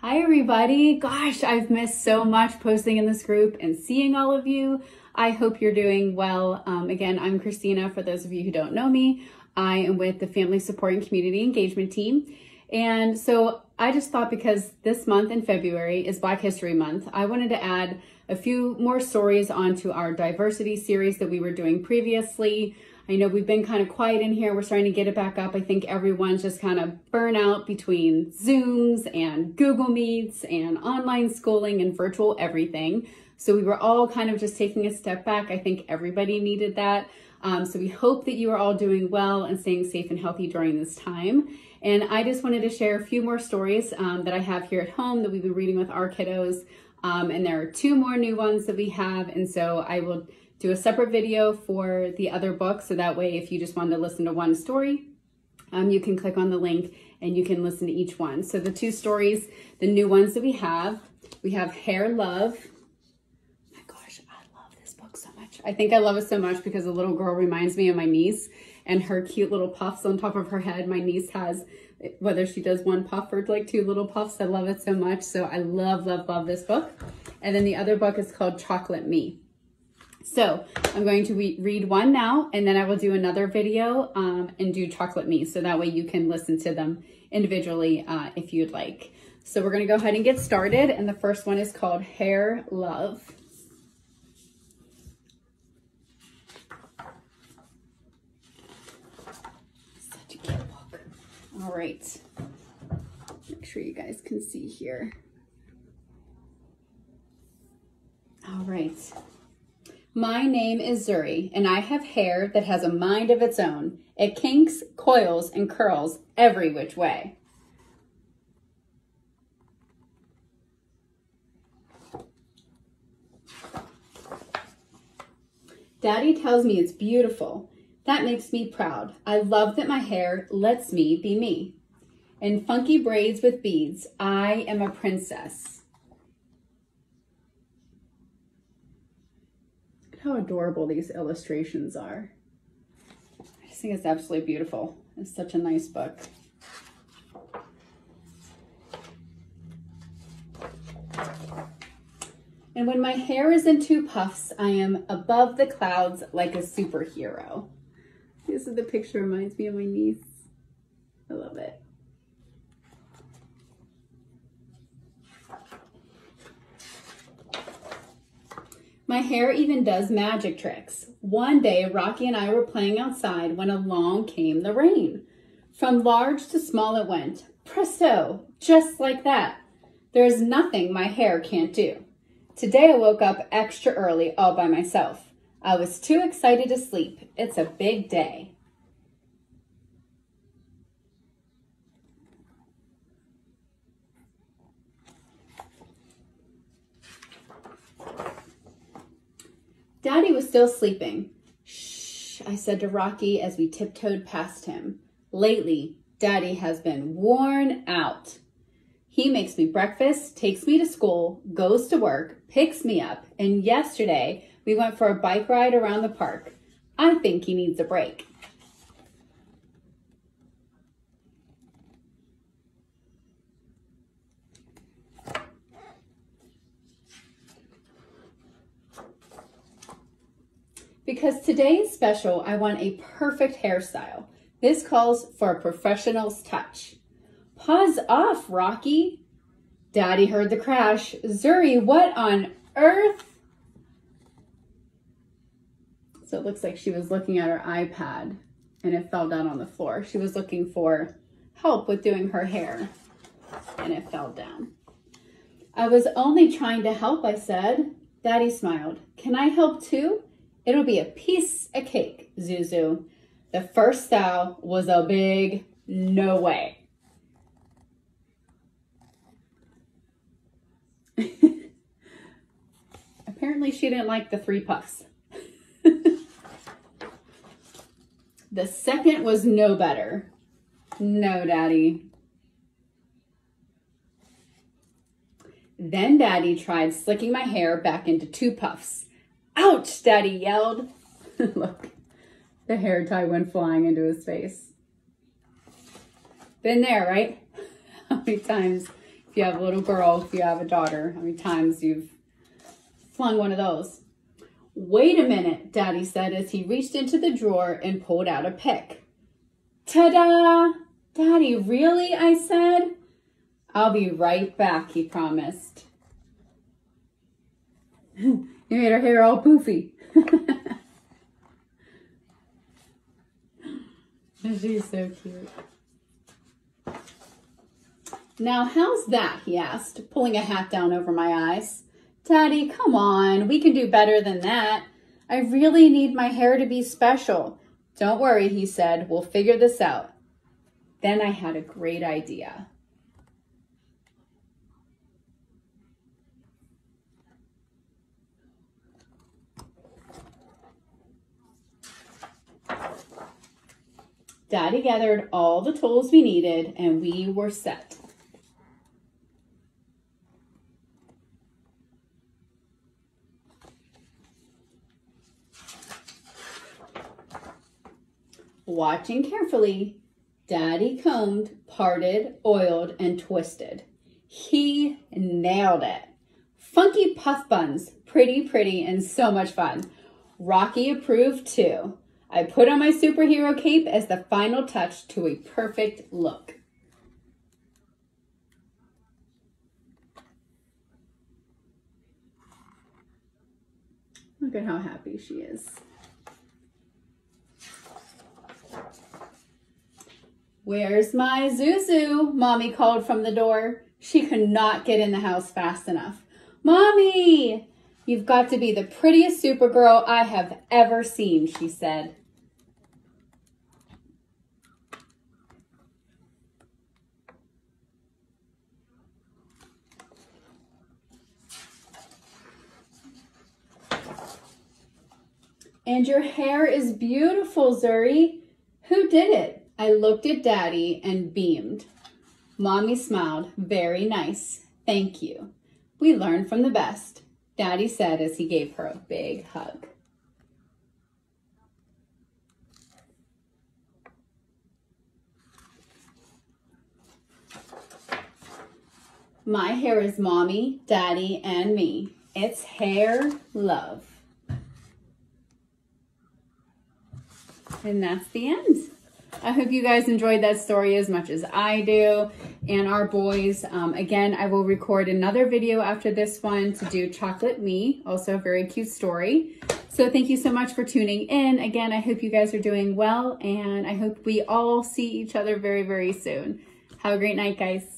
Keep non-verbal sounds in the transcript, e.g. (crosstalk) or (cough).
Hi, everybody. Gosh, I've missed so much posting in this group and seeing all of you. I hope you're doing well. Um, again, I'm Christina. For those of you who don't know me, I am with the Family Support and Community Engagement Team. And so I just thought because this month in February is Black History Month, I wanted to add a few more stories onto our diversity series that we were doing previously. I know we've been kind of quiet in here. We're starting to get it back up. I think everyone's just kind of burn out between Zooms and Google Meets and online schooling and virtual everything. So we were all kind of just taking a step back. I think everybody needed that. Um, so we hope that you are all doing well and staying safe and healthy during this time. And I just wanted to share a few more stories um, that I have here at home that we've been reading with our kiddos. Um, and there are two more new ones that we have. And so I will do a separate video for the other book. So that way, if you just wanted to listen to one story, um, you can click on the link and you can listen to each one. So the two stories, the new ones that we have, we have Hair Love. My gosh, I love this book so much. I think I love it so much because the little girl reminds me of my niece and her cute little puffs on top of her head. My niece has, whether she does one puff or like two little puffs, I love it so much. So I love, love, love this book. And then the other book is called Chocolate Me. So I'm going to re read one now, and then I will do another video um, and do Chocolate Me. So that way you can listen to them individually uh, if you'd like. So we're going to go ahead and get started. And the first one is called Hair Love. Such a cute book. All right. Make sure you guys can see here. All right. My name is Zuri, and I have hair that has a mind of its own. It kinks, coils, and curls every which way. Daddy tells me it's beautiful. That makes me proud. I love that my hair lets me be me. In funky braids with beads, I am a princess. How adorable these illustrations are. I just think it's absolutely beautiful. It's such a nice book. And when my hair is in two puffs, I am above the clouds like a superhero. This is the picture reminds me of my niece. I love it. My hair even does magic tricks. One day, Rocky and I were playing outside when along came the rain. From large to small it went. Presto! Just like that. There is nothing my hair can't do. Today I woke up extra early all by myself. I was too excited to sleep. It's a big day. Daddy was still sleeping. Shh, I said to Rocky as we tiptoed past him. Lately, Daddy has been worn out. He makes me breakfast, takes me to school, goes to work, picks me up, and yesterday we went for a bike ride around the park. I think he needs a break. Because today is special, I want a perfect hairstyle. This calls for a professional's touch. Paws off, Rocky. Daddy heard the crash. Zuri, what on earth? So it looks like she was looking at her iPad and it fell down on the floor. She was looking for help with doing her hair and it fell down. I was only trying to help, I said. Daddy smiled. Can I help too? It'll be a piece of cake, Zuzu. The first style was a big no way. (laughs) Apparently she didn't like the three puffs. (laughs) the second was no better. No, Daddy. Then Daddy tried slicking my hair back into two puffs. Ouch, Daddy yelled. (laughs) Look, the hair tie went flying into his face. Been there, right? (laughs) How many times, if you have a little girl, if you have a daughter, how many times you've flung one of those. Wait a minute, Daddy said as he reached into the drawer and pulled out a pick. Ta-da! Daddy, really? I said. I'll be right back, he promised. (laughs) you made her hair all poofy. (laughs) She's so cute. Now, how's that? he asked, pulling a hat down over my eyes. Daddy, come on, we can do better than that. I really need my hair to be special. Don't worry, he said, we'll figure this out. Then I had a great idea. Daddy gathered all the tools we needed and we were set. Watching carefully, Daddy combed, parted, oiled, and twisted. He nailed it. Funky puff buns, pretty, pretty, and so much fun. Rocky approved too. I put on my superhero cape as the final touch to a perfect look. Look at how happy she is. Where's my Zuzu? Mommy called from the door. She could not get in the house fast enough. Mommy, you've got to be the prettiest Supergirl I have ever seen, she said. And your hair is beautiful, Zuri. Who did it? I looked at Daddy and beamed. Mommy smiled. Very nice. Thank you. We learn from the best, Daddy said as he gave her a big hug. My hair is mommy, daddy, and me. It's hair love. And that's the end. I hope you guys enjoyed that story as much as I do and our boys. Um, again, I will record another video after this one to do Chocolate Me, also a very cute story. So thank you so much for tuning in. Again, I hope you guys are doing well and I hope we all see each other very, very soon. Have a great night, guys.